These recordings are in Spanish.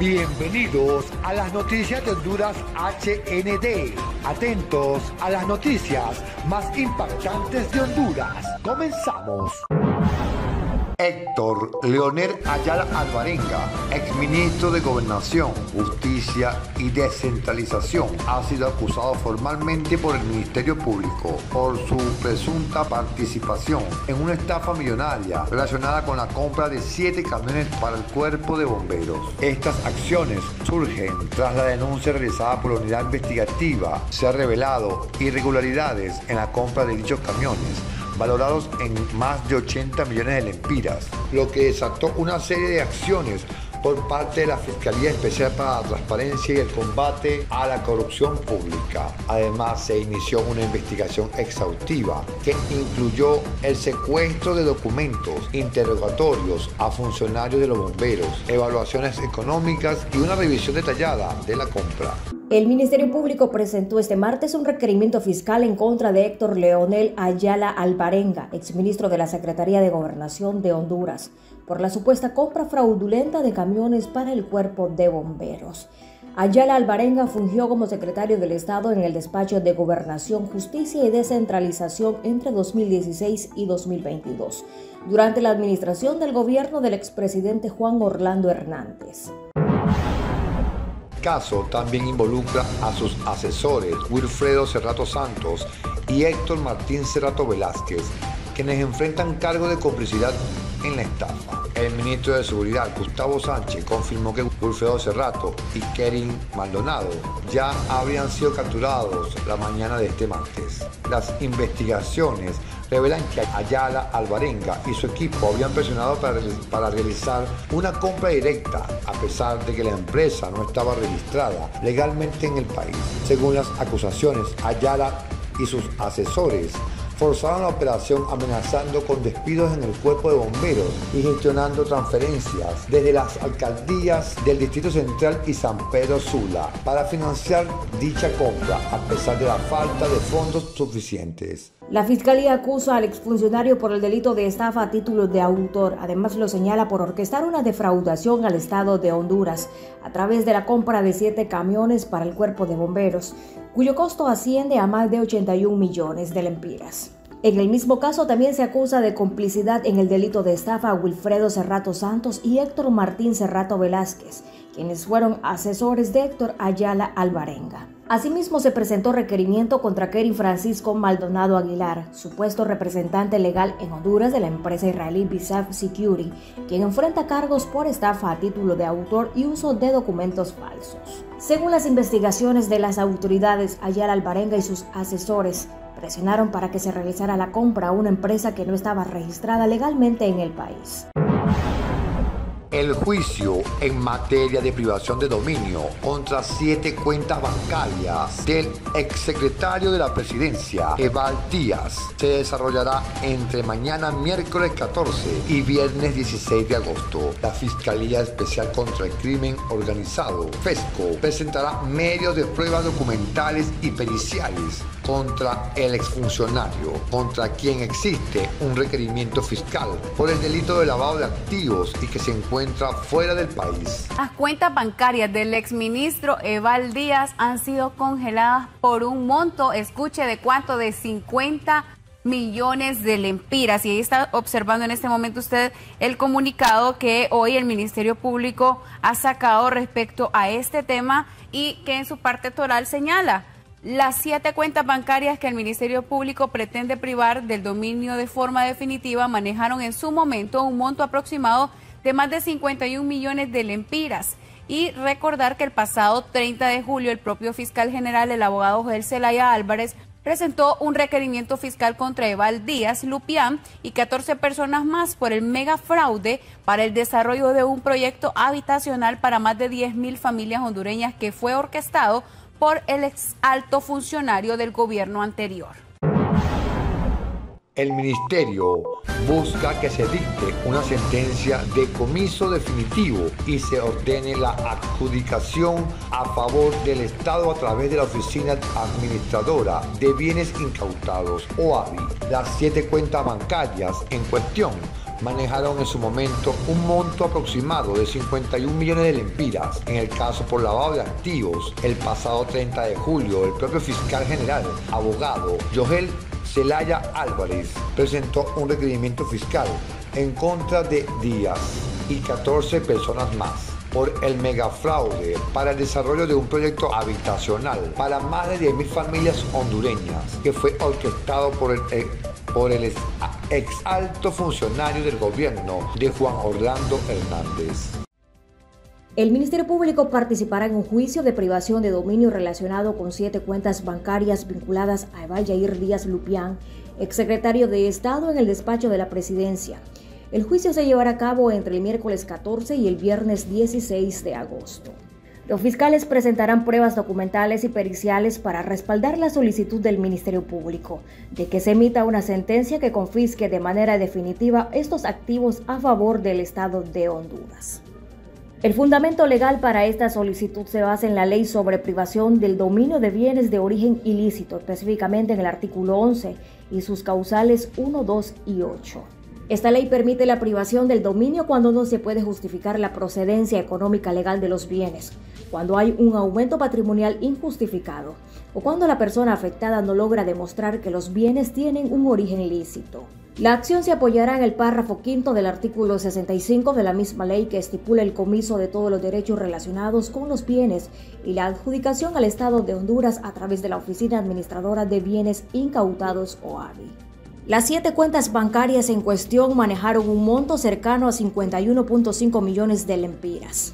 Bienvenidos a las noticias de Honduras HND. Atentos a las noticias más impactantes de Honduras. Comenzamos. Héctor Leonel Ayala Alvarenga, exministro de Gobernación, Justicia y Descentralización, ha sido acusado formalmente por el Ministerio Público por su presunta participación en una estafa millonaria relacionada con la compra de siete camiones para el cuerpo de bomberos. Estas acciones surgen tras la denuncia realizada por la unidad investigativa. Se han revelado irregularidades en la compra de dichos camiones valorados en más de 80 millones de lempiras, lo que desató una serie de acciones por parte de la Fiscalía Especial para la Transparencia y el Combate a la Corrupción Pública. Además, se inició una investigación exhaustiva que incluyó el secuestro de documentos, interrogatorios a funcionarios de los bomberos, evaluaciones económicas y una revisión detallada de la compra. El Ministerio Público presentó este martes un requerimiento fiscal en contra de Héctor Leonel Ayala Alvarenga, exministro de la Secretaría de Gobernación de Honduras, por la supuesta compra fraudulenta de camiones para el cuerpo de bomberos. Ayala Alvarenga fungió como secretario del Estado en el despacho de Gobernación, Justicia y Descentralización entre 2016 y 2022, durante la administración del gobierno del expresidente Juan Orlando Hernández caso también involucra a sus asesores Wilfredo Cerrato Santos y Héctor Martín Cerrato Velázquez, quienes enfrentan cargo de complicidad en la estafa. El ministro de Seguridad, Gustavo Sánchez, confirmó que Wilfredo Cerrato y Kerin Maldonado ya habrían sido capturados la mañana de este martes. Las investigaciones revelan que Ayala Alvarenga y su equipo habían presionado para, para realizar una compra directa, a pesar de que la empresa no estaba registrada legalmente en el país. Según las acusaciones, Ayala y sus asesores forzaron la operación amenazando con despidos en el cuerpo de bomberos y gestionando transferencias desde las alcaldías del Distrito Central y San Pedro Sula para financiar dicha compra a pesar de la falta de fondos suficientes. La fiscalía acusa al exfuncionario por el delito de estafa a título de autor. Además lo señala por orquestar una defraudación al Estado de Honduras a través de la compra de siete camiones para el cuerpo de bomberos, cuyo costo asciende a más de 81 millones de lempiras. En el mismo caso también se acusa de complicidad en el delito de estafa a Wilfredo Cerrato Santos y Héctor Martín Cerrato Velázquez, quienes fueron asesores de Héctor Ayala Alvarenga. Asimismo, se presentó requerimiento contra Kerin Francisco Maldonado Aguilar, supuesto representante legal en Honduras de la empresa israelí Bisaf Security, quien enfrenta cargos por estafa a título de autor y uso de documentos falsos. Según las investigaciones de las autoridades, Ayala Alvarenga y sus asesores presionaron para que se realizara la compra a una empresa que no estaba registrada legalmente en el país. El juicio en materia de privación de dominio contra siete cuentas bancarias del exsecretario de la presidencia, Eval Díaz, se desarrollará entre mañana miércoles 14 y viernes 16 de agosto. La Fiscalía Especial contra el Crimen Organizado, FESCO, presentará medios de pruebas documentales y periciales contra el exfuncionario, contra quien existe un requerimiento fiscal por el delito de lavado de activos y que se encuentra fuera del país. Las cuentas bancarias del exministro Eval Díaz han sido congeladas por un monto, escuche, de cuánto, de 50 millones de lempiras. Y ahí está observando en este momento usted el comunicado que hoy el Ministerio Público ha sacado respecto a este tema y que en su parte toral señala las siete cuentas bancarias que el Ministerio Público pretende privar del dominio de forma definitiva manejaron en su momento un monto aproximado de más de 51 millones de lempiras. Y recordar que el pasado 30 de julio el propio fiscal general, el abogado Joel Zelaya Álvarez, presentó un requerimiento fiscal contra Eval Díaz Lupián y 14 personas más por el mega fraude para el desarrollo de un proyecto habitacional para más de 10 mil familias hondureñas que fue orquestado por el ex alto funcionario del gobierno anterior. El ministerio busca que se dicte una sentencia de comiso definitivo y se ordene la adjudicación a favor del Estado a través de la Oficina Administradora de Bienes Incautados, OABI. Las siete cuentas bancarias en cuestión manejaron en su momento un monto aproximado de 51 millones de lempiras. En el caso por lavado de activos, el pasado 30 de julio, el propio fiscal general, abogado Joel Celaya Álvarez, presentó un requerimiento fiscal en contra de Díaz y 14 personas más por el megafraude para el desarrollo de un proyecto habitacional para más de 10.000 familias hondureñas que fue orquestado por el, eh, por el ex alto funcionario del gobierno de Juan Orlando Hernández. El Ministerio Público participará en un juicio de privación de dominio relacionado con siete cuentas bancarias vinculadas a Eval Yair Díaz Lupián, exsecretario de Estado en el despacho de la presidencia. El juicio se llevará a cabo entre el miércoles 14 y el viernes 16 de agosto. Los fiscales presentarán pruebas documentales y periciales para respaldar la solicitud del Ministerio Público de que se emita una sentencia que confisque de manera definitiva estos activos a favor del Estado de Honduras. El fundamento legal para esta solicitud se basa en la ley sobre privación del dominio de bienes de origen ilícito, específicamente en el artículo 11 y sus causales 1, 2 y 8. Esta ley permite la privación del dominio cuando no se puede justificar la procedencia económica legal de los bienes, cuando hay un aumento patrimonial injustificado o cuando la persona afectada no logra demostrar que los bienes tienen un origen ilícito. La acción se apoyará en el párrafo quinto del artículo 65 de la misma ley que estipula el comiso de todos los derechos relacionados con los bienes y la adjudicación al Estado de Honduras a través de la Oficina Administradora de Bienes Incautados o ABI. Las siete cuentas bancarias en cuestión manejaron un monto cercano a 51.5 millones de lempiras.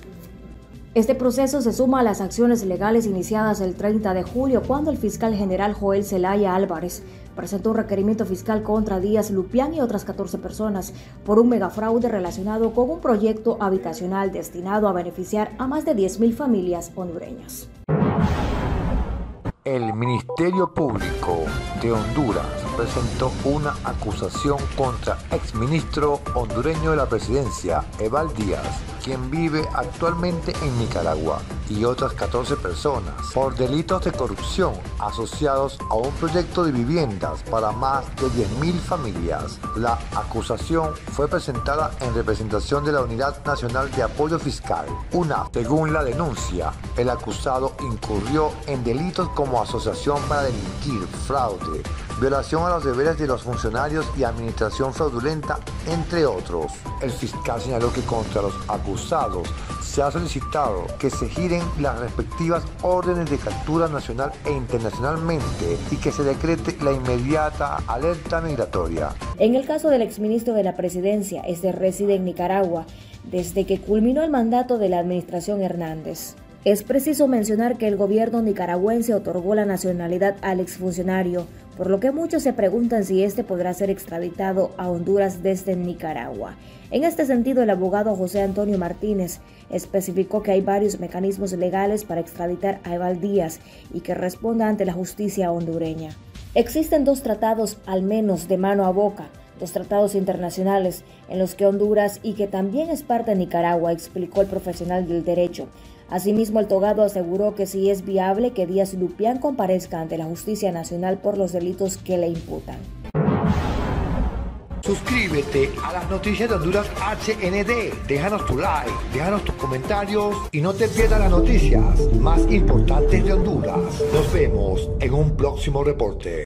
Este proceso se suma a las acciones legales iniciadas el 30 de julio cuando el fiscal general Joel Zelaya Álvarez presentó un requerimiento fiscal contra Díaz Lupián y otras 14 personas por un megafraude relacionado con un proyecto habitacional destinado a beneficiar a más de 10.000 familias hondureñas. El Ministerio Público de Honduras presentó una acusación contra exministro hondureño de la presidencia, Eval Díaz, quien vive actualmente en Nicaragua, y otras 14 personas por delitos de corrupción asociados a un proyecto de viviendas para más de 10.000 familias. La acusación fue presentada en representación de la Unidad Nacional de Apoyo Fiscal, una. Según la denuncia, el acusado incurrió en delitos como asociación para delinquir, fraude, violación a los deberes de los funcionarios y administración fraudulenta, entre otros. El fiscal señaló que contra los acusados se ha solicitado que se giren las respectivas órdenes de captura nacional e internacionalmente y que se decrete la inmediata alerta migratoria. En el caso del exministro de la presidencia, este reside en Nicaragua desde que culminó el mandato de la administración Hernández. Es preciso mencionar que el gobierno nicaragüense otorgó la nacionalidad al exfuncionario por lo que muchos se preguntan si este podrá ser extraditado a Honduras desde Nicaragua. En este sentido, el abogado José Antonio Martínez especificó que hay varios mecanismos legales para extraditar a Eval Díaz y que responda ante la justicia hondureña. Existen dos tratados, al menos de mano a boca, dos tratados internacionales en los que Honduras y que también es parte de Nicaragua, explicó el profesional del derecho. Asimismo, el togado aseguró que sí es viable que Díaz Lupián comparezca ante la justicia nacional por los delitos que le imputan. Suscríbete a las noticias de Honduras HND. Déjanos tu like, déjanos tus comentarios y no te pierdas las noticias más importantes de Honduras. Nos vemos en un próximo reporte.